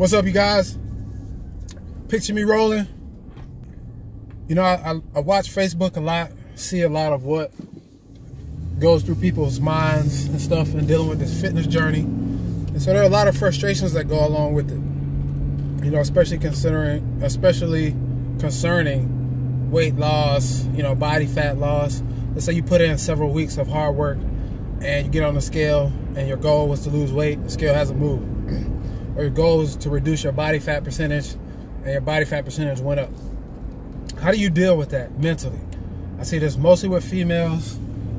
What's up, you guys? Picture me rolling. You know, I, I, I, watch Facebook a lot, see a lot of what goes through people's minds and stuff and dealing with this fitness journey. And so there are a lot of frustrations that go along with it. You know, especially considering, especially concerning weight loss, you know, body fat loss. Let's say you put in several weeks of hard work and you get on the scale and your goal was to lose weight, the scale hasn't moved or goal is to reduce your body fat percentage and your body fat percentage went up. How do you deal with that mentally? I see this mostly with females,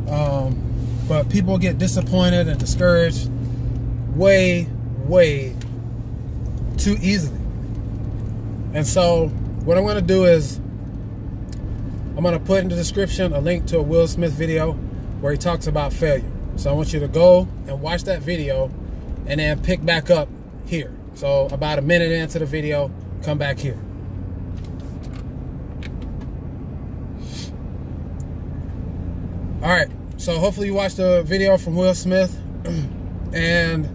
um, but people get disappointed and discouraged way, way too easily. And so, what I'm going to do is, I'm going to put in the description a link to a Will Smith video where he talks about failure. So, I want you to go and watch that video and then pick back up here. So about a minute into the video, come back here. All right, so hopefully you watched the video from Will Smith and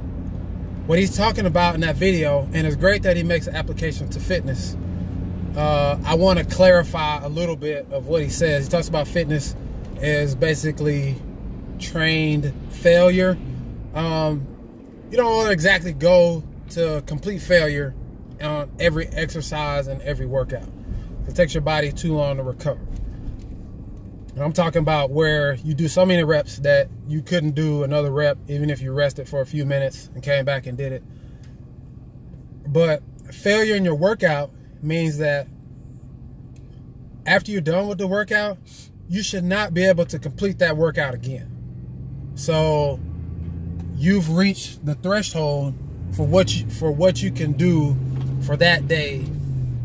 what he's talking about in that video, and it's great that he makes an application to fitness. Uh, I want to clarify a little bit of what he says. He talks about fitness is basically trained failure. Um, you don't want to exactly go to complete failure on every exercise and every workout. It takes your body too long to recover. And I'm talking about where you do so many reps that you couldn't do another rep even if you rested for a few minutes and came back and did it. But failure in your workout means that after you're done with the workout, you should not be able to complete that workout again. So you've reached the threshold for what you for what you can do for that day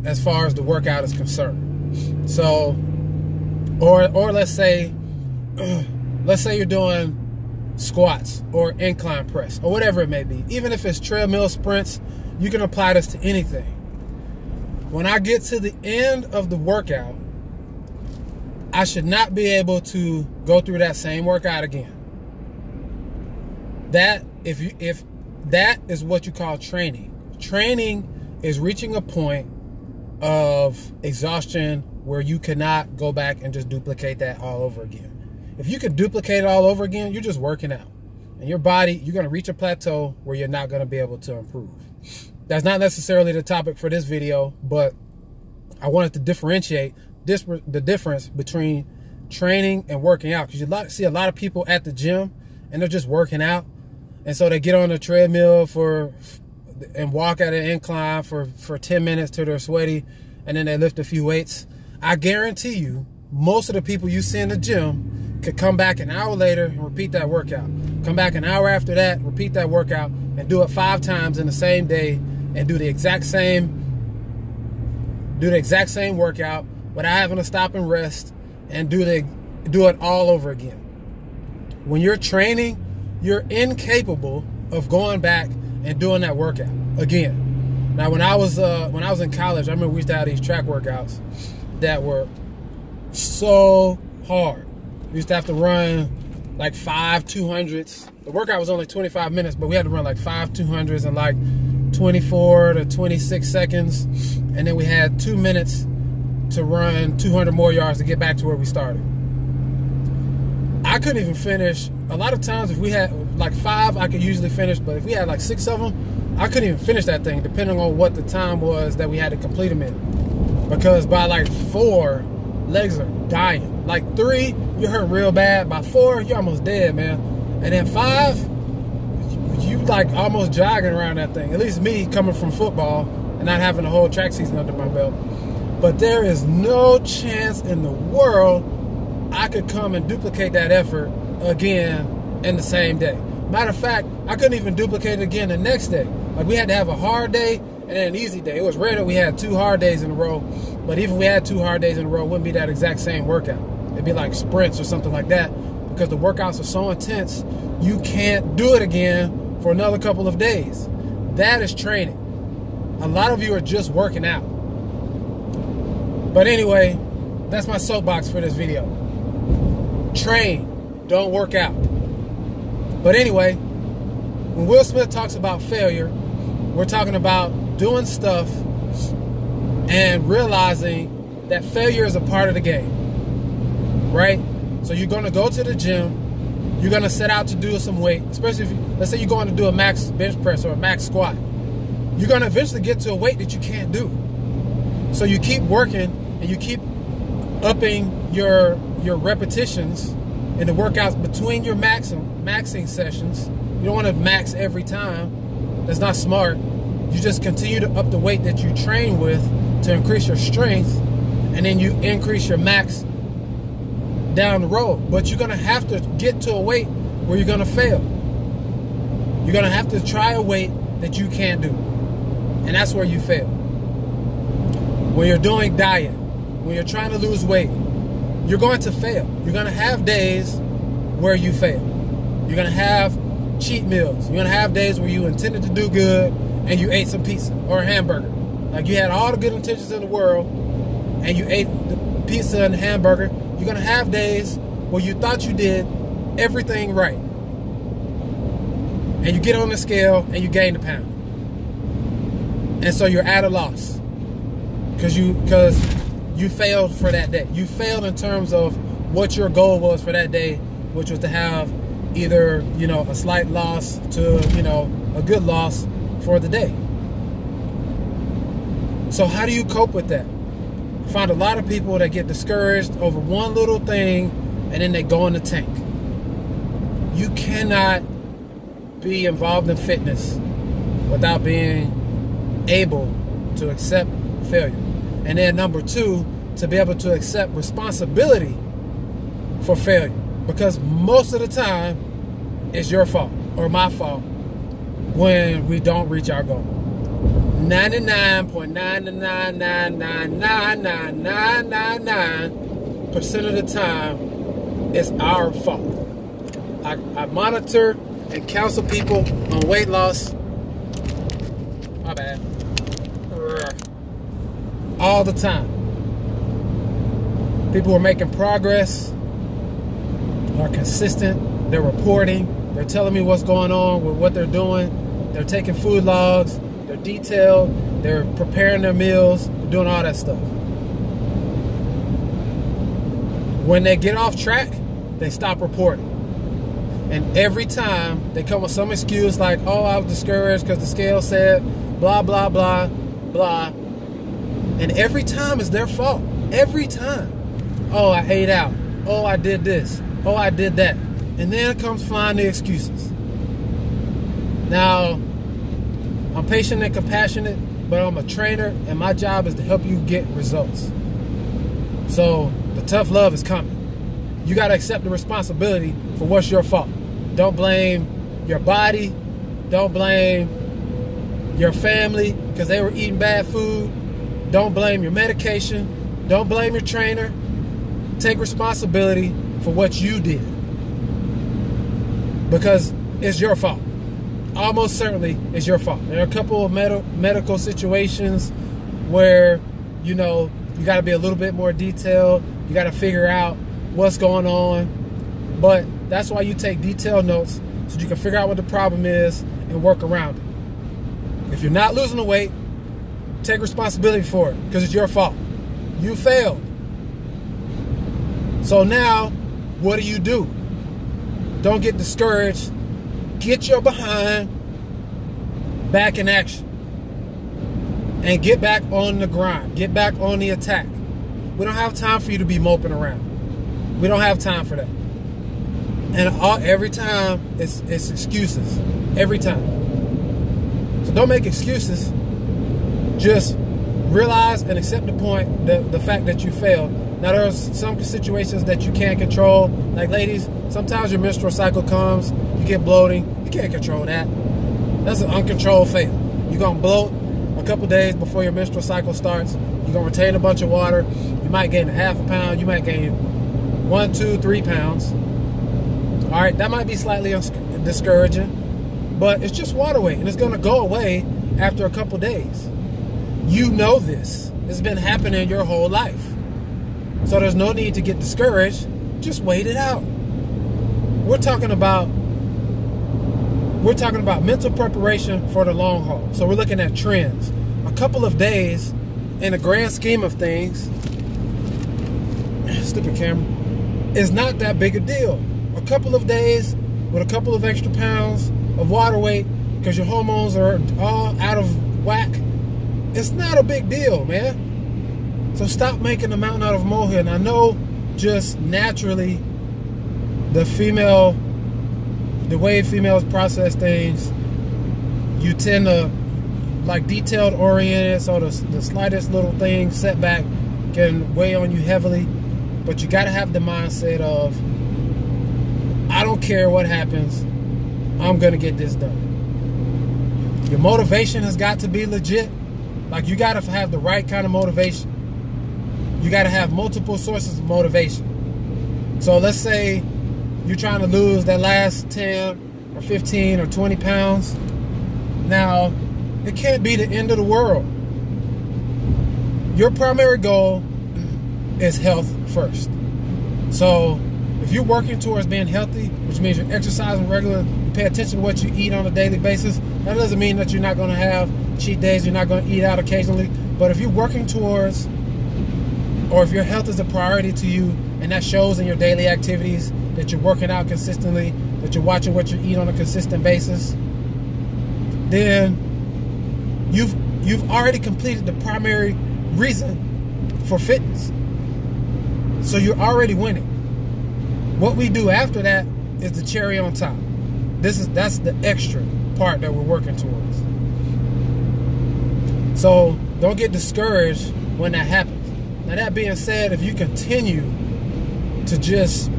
as far as the workout is concerned. So or or let's say let's say you're doing squats or incline press or whatever it may be. Even if it's treadmill sprints, you can apply this to anything. When I get to the end of the workout, I should not be able to go through that same workout again. That if you if that is what you call training. Training is reaching a point of exhaustion where you cannot go back and just duplicate that all over again. If you can duplicate it all over again, you're just working out. And your body, you're going to reach a plateau where you're not going to be able to improve. That's not necessarily the topic for this video, but I wanted to differentiate this, the difference between training and working out. Because you see a lot of people at the gym and they're just working out and so they get on the treadmill for and walk at an incline for, for 10 minutes till they're sweaty, and then they lift a few weights. I guarantee you, most of the people you see in the gym could come back an hour later and repeat that workout. Come back an hour after that, repeat that workout, and do it five times in the same day, and do the exact same do the exact same workout without having to stop and rest, and do the do it all over again. When you're training you're incapable of going back and doing that workout again. Now, when I was uh, when I was in college, I remember we used to have these track workouts that were so hard. We used to have to run like five 200s. The workout was only 25 minutes, but we had to run like five 200s in like 24 to 26 seconds. And then we had two minutes to run 200 more yards to get back to where we started. I couldn't even finish. A lot of times, if we had like five, I could usually finish. But if we had like six of them, I couldn't even finish that thing, depending on what the time was that we had to complete them in. Because by like four, legs are dying. Like three, you hurt real bad. By four, you're almost dead, man. And then five, you like almost jogging around that thing. At least me coming from football and not having a whole track season under my belt. But there is no chance in the world I could come and duplicate that effort again in the same day. Matter of fact, I couldn't even duplicate it again the next day. Like we had to have a hard day and then an easy day. It was rare that we had two hard days in a row, but even we had two hard days in a row, wouldn't be that exact same workout. It'd be like sprints or something like that because the workouts are so intense, you can't do it again for another couple of days. That is training. A lot of you are just working out. But anyway, that's my soapbox for this video train, don't work out. But anyway, when Will Smith talks about failure, we're talking about doing stuff and realizing that failure is a part of the game, right? So you're going to go to the gym, you're going to set out to do some weight, especially if, you, let's say you're going to do a max bench press or a max squat. You're going to eventually get to a weight that you can't do. So you keep working and you keep upping your your repetitions and the workouts between your max maxing sessions. You don't want to max every time. That's not smart. You just continue to up the weight that you train with to increase your strength, and then you increase your max down the road. But you're gonna have to get to a weight where you're gonna fail. You're gonna have to try a weight that you can't do. And that's where you fail. When you're doing diet, when you're trying to lose weight, you're going to fail. You're going to have days where you fail. You're going to have cheat meals. You're going to have days where you intended to do good and you ate some pizza or a hamburger. Like you had all the good intentions in the world and you ate the pizza and the hamburger. You're going to have days where you thought you did everything right. And you get on the scale and you gain a pound. And so you're at a loss. Cause you cause you failed for that day. You failed in terms of what your goal was for that day, which was to have either, you know, a slight loss to, you know, a good loss for the day. So how do you cope with that? I find a lot of people that get discouraged over one little thing and then they go in the tank. You cannot be involved in fitness without being able to accept failure. And then number two, to be able to accept responsibility for failure. Because most of the time, it's your fault or my fault when we don't reach our goal. 99.999999999% of the time, it's our fault. I, I monitor and counsel people on weight loss. My bad. All the time. People are making progress, are consistent, they're reporting, they're telling me what's going on with what they're doing, they're taking food logs, they're detailed, they're preparing their meals, doing all that stuff. When they get off track, they stop reporting. And every time they come with some excuse like, oh, I was discouraged because the scale said blah, blah, blah, blah. And every time it's their fault. Every time. Oh, I ate out. Oh, I did this. Oh, I did that. And then comes flying the excuses. Now, I'm patient and compassionate, but I'm a trainer, and my job is to help you get results. So the tough love is coming. You got to accept the responsibility for what's your fault. Don't blame your body. Don't blame your family because they were eating bad food. Don't blame your medication. Don't blame your trainer. Take responsibility for what you did because it's your fault. Almost certainly it's your fault. There are a couple of med- medical situations where, you know, you got to be a little bit more detailed. You got to figure out what's going on. But that's why you take detailed notes so you can figure out what the problem is and work around it. If you're not losing the weight, take responsibility for it because it's your fault. You failed. So now, what do you do? Don't get discouraged. Get your behind back in action. And get back on the grind. Get back on the attack. We don't have time for you to be moping around. We don't have time for that. And all, every time, it's, it's excuses. Every time. So don't make excuses. Just realize and accept the point, the, the fact that you failed. Now, there are some situations that you can't control. Like, ladies, sometimes your menstrual cycle comes, you get bloating. You can't control that. That's an uncontrolled fail. You're going to bloat a couple days before your menstrual cycle starts. You're going to retain a bunch of water. You might gain a half a pound. You might gain one, two, three pounds. All right, that might be slightly discouraging, but it's just water weight, and it's going to go away after a couple days. You know this. It's been happening your whole life. So there's no need to get discouraged. Just wait it out. We're talking about we're talking about mental preparation for the long haul. So we're looking at trends. a couple of days in the grand scheme of things, stupid camera, is not that big a deal. A couple of days with a couple of extra pounds of water weight because your hormones are all out of whack, it's not a big deal, man. So stop making a mountain out of a molehill. And I know just naturally the female, the way females process things, you tend to like detailed oriented, so the, the slightest little thing setback can weigh on you heavily. But you got to have the mindset of, I don't care what happens, I'm gonna get this done. Your motivation has got to be legit. Like you got to have the right kind of motivation. You got to have multiple sources of motivation. So let's say you're trying to lose that last 10 or 15 or 20 pounds. Now, it can't be the end of the world. Your primary goal is health first. So, if you're working towards being healthy, which means you're exercising regular, you pay attention to what you eat on a daily basis, that doesn't mean that you're not to have cheat days, you're not going to eat out occasionally. But if you're working towards, or if your health is a priority to you, and that shows in your daily activities, that you're working out consistently, that you're watching what you eat on a consistent basis, then you've you've already completed the primary reason for fitness. So you're already winning. What we do after that is the cherry on top. This is that's the extra part that we're working towards. So don't get discouraged when that happens. Now that being said, if you continue to just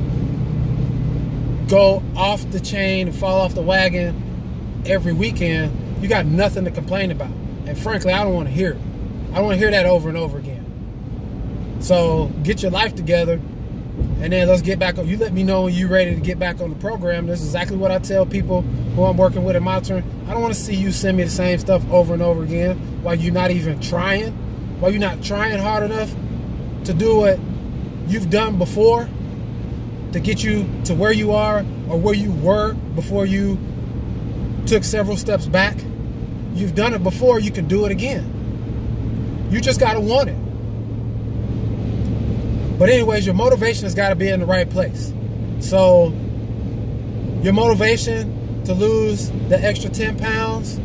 go off the chain and fall off the wagon every weekend, you got nothing to complain about. And frankly, I don't want to hear it. I don't want to hear that over and over again. So get your life together and then let's get back on. You let me know when you're ready to get back on the program. This is exactly what I tell people who I'm working with in my turn. I don't want to see you send me the same stuff over and over again while you're not even trying, while you're not trying hard enough to do what you've done before to get you to where you are or where you were before you took several steps back. You've done it before, you can do it again. You just got to want it. But anyways, your motivation has got to be in the right place. So your motivation to lose the extra 10 pounds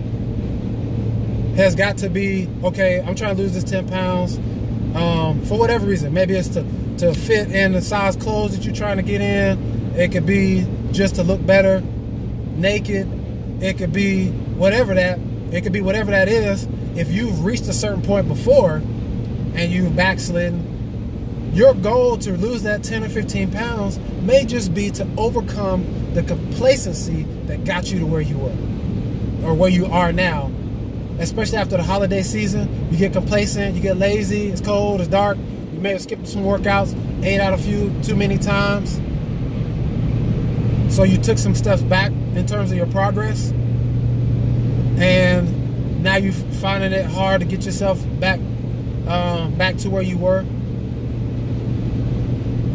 has got to be, okay, I'm trying to lose this 10 pounds um, for whatever reason. Maybe it's to, to fit in the size clothes that you're trying to get in. It could be just to look better naked. It could be whatever that it could be whatever that is. If you've reached a certain point before and you've backslidden, your goal to lose that 10 or 15 pounds may just be to overcome the complacency that got you to where you were or where you are now. Especially after the holiday season, you get complacent, you get lazy, it's cold, it's dark, you may have skipped some workouts, ate out a few too many times. So you took some steps back in terms of your progress and now you're finding it hard to get yourself back uh, back to where you were.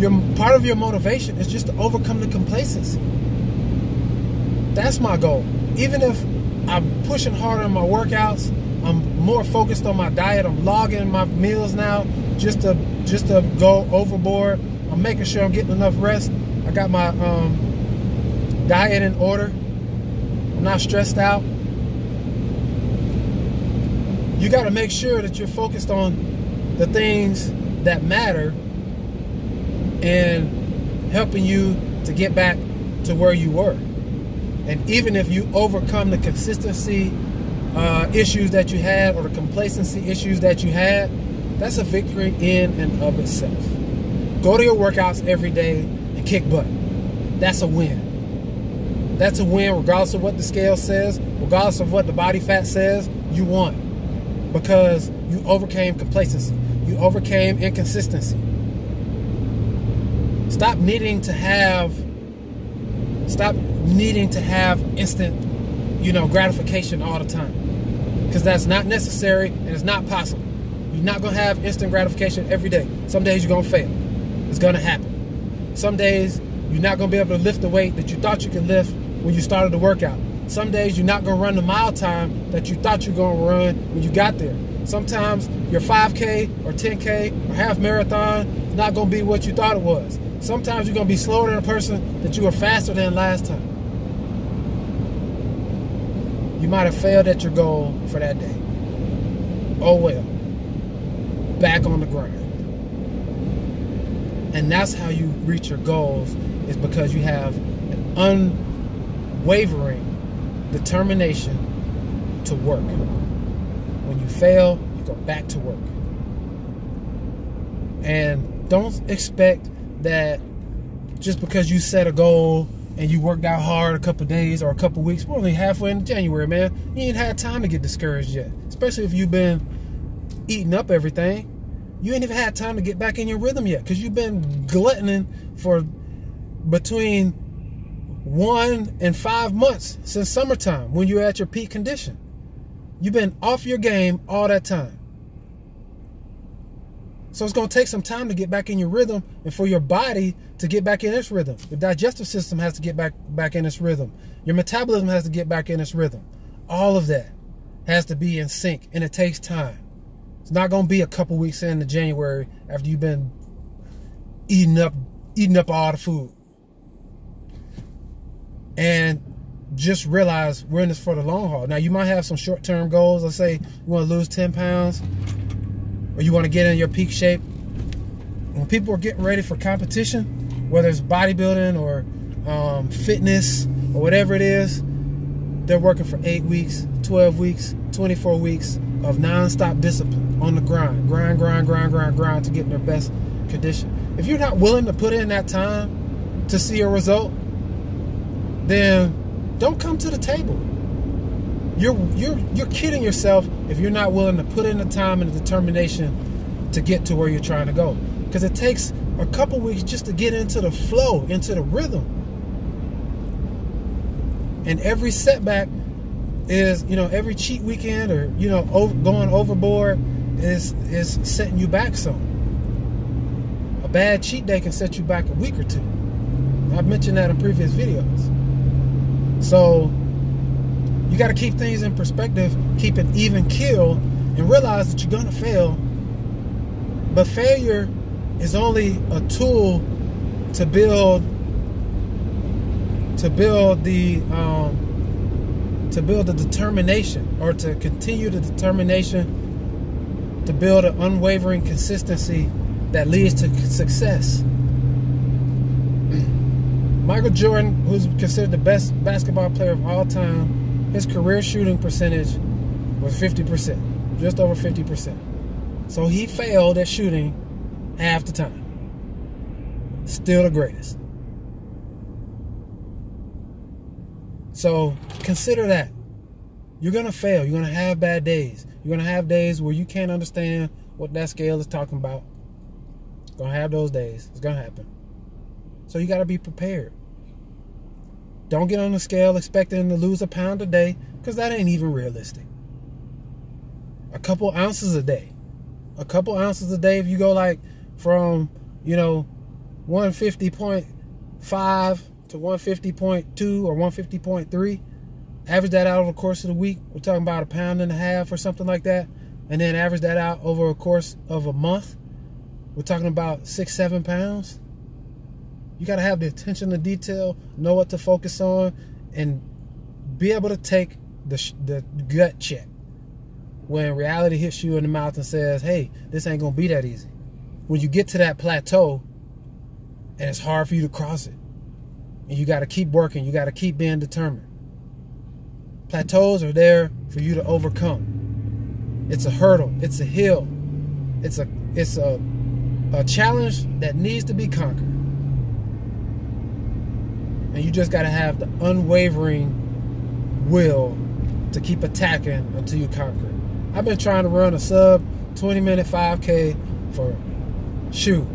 Your part of your motivation is just to overcome the complacency. That's my goal. Even if I'm pushing harder on my workouts, I'm more focused on my diet. I'm logging my meals now just to just to go overboard. I'm making sure I'm getting enough rest. I got my um, diet in order. I'm not stressed out you got to make sure that you're focused on the things that matter and helping you to get back to where you were. And even if you overcome the consistency uh, issues that you had or the complacency issues that you had, that's a victory in and of itself. Go to your workouts every day and kick butt. That's a win. That's a win regardless of what the scale says, regardless of what the body fat says, you won because you overcame complacency. You overcame inconsistency. Stop needing to have stop needing to have instant, you know, gratification all the time. Because that's not necessary and it's not possible. You're not going to have instant gratification every day. Some days you're going to fail. It's going to happen. Some days you're not going to be able to lift the weight that you thought you could lift when you started the workout. Some days you're not going to run the mile time that you thought you were going to run when you got there. Sometimes your 5K or 10K or half marathon is not going to be what you thought it was. Sometimes you're going to be slower than a person that you were faster than last time. You might have failed at your goal for that day. Oh well. Back on the grind. And that's how you reach your goals is because you have an unwavering determination to work. When you fail, you go back to work. And don't expect that just because you set a goal and you worked out hard a couple days or a couple weeks, we're only halfway in January, man. You ain't had time to get discouraged yet. Especially if you've been eating up everything. You ain't even had time to get back in your rhythm yet because you've been gluttoning for between one and five months since summertime when you're at your peak condition. You've been off your game all that time. So it's going to take some time to get back in your rhythm and for your body to get back in its rhythm. Your digestive system has to get back back in its rhythm. Your metabolism has to get back in its rhythm. All of that has to be in sync and it takes time. It's not going to be a couple weeks into January after you've been eating up eating up all the food. And just realize we're in this for the long haul. Now you might have some short-term goals. Let's say you want to lose 10 pounds or you want to get in your peak shape, when people are getting ready for competition, whether it's bodybuilding or um, fitness or whatever it is, they're working for eight weeks, 12 weeks, 24 weeks of non-stop discipline on the grind, grind, grind, grind, grind, grind to get in their best condition. If you're not willing to put in that time to see a result, then don't come to the table. You're you're you're kidding yourself if you're not willing to put in the time and the determination to get to where you're trying to go. Because it takes a couple weeks just to get into the flow, into the rhythm. And every setback is, you know, every cheat weekend or you know, over, going overboard is is setting you back some. A bad cheat day can set you back a week or two. I've mentioned that in previous videos. So you got to keep things in perspective, keep an even keel, and realize that you're going to fail. But failure is only a tool to build to build the um, to build the determination or to continue the determination to build an unwavering consistency that leads to success. Michael Jordan, who's considered the best basketball player of all time, his career shooting percentage was 50%, just over 50%. So he failed at shooting half the time. Still the greatest. So consider that. You're going to fail. You're going to have bad days. You're going to have days where you can't understand what that scale is talking about. Going to have those days. It's going to happen. So you got to be prepared. Don't get on the scale expecting to lose a pound a day because that ain't even realistic. A couple ounces a day. A couple ounces a day if you go like from, you know, 150.5 to 150.2 or 150.3, average that out over the course of the week. We're talking about a pound and a half or something like that. And then average that out over a course of a month. We're talking about six, seven pounds. You got to have the attention to detail, know what to focus on, and be able to take the, the gut check when reality hits you in the mouth and says, hey, this ain't going to be that easy. When you get to that plateau and it's hard for you to cross it, and you got to keep working, you got to keep being determined. Plateaus are there for you to overcome. It's a hurdle, it's a hill, it's a it's a a challenge that needs to be conquered. And you just got to have the unwavering will to keep attacking until you conquer it. I've been trying to run a sub 20 minute 5K for, shoot,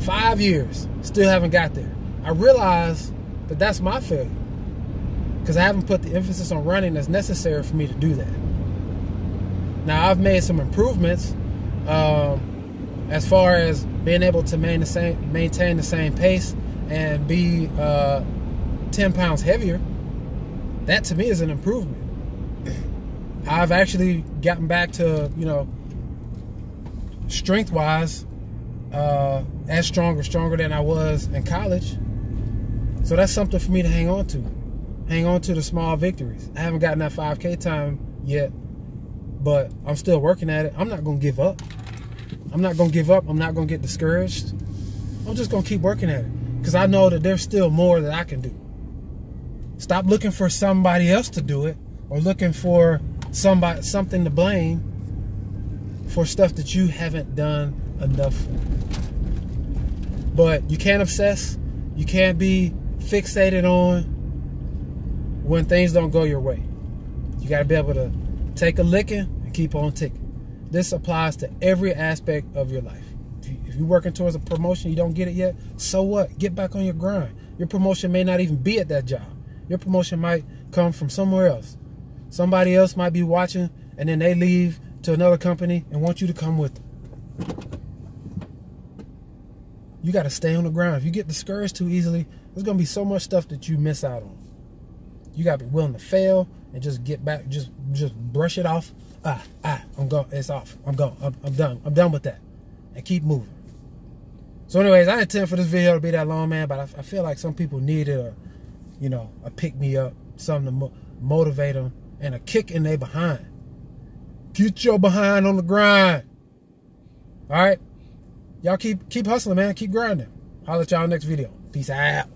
five years. Still haven't got there. I realize that that's my failure because I haven't put the emphasis on running that's necessary for me to do that. Now, I've made some improvements um, as far as being able to maintain the same, maintain the same pace and be uh, 10 pounds heavier, that to me is an improvement. I've actually gotten back to, you know, strength wise, uh, as stronger, stronger than I was in college. So that's something for me to hang on to. Hang on to the small victories. I haven't gotten that 5K time yet, but I'm still working at it. I'm not going to give up. I'm not going to give up. I'm not going to get discouraged. I'm just going to keep working at it because I know that there's still more that I can do. Stop looking for somebody else to do it or looking for somebody something to blame for stuff that you haven't done enough for. But you can't obsess. You can't be fixated on when things don't go your way. You got to be able to take a licking and keep on ticking. This applies to every aspect of your life. If you're working towards a promotion, you don't get it yet, so what? Get back on your grind. Your promotion may not even be at that job. Your promotion might come from somewhere else. Somebody else might be watching and then they leave to another company and want you to come with them. You got to stay on the ground. If you get discouraged too easily, there's going to be so much stuff that you miss out on. You got to be willing to fail and just get back, just just brush it off. Ah, ah, I'm gone. It's off. I'm gone. I'm, I'm done. I'm done with that. And keep moving. So, anyways, I intend for this video to be that long, man. But I, I feel like some people need it, or you know, a pick me up, something to mo motivate them, and a kick in their behind. Get your behind on the grind. All right. Y'all keep keep hustling, man. Keep grinding. I'll let y'all next video. Peace out.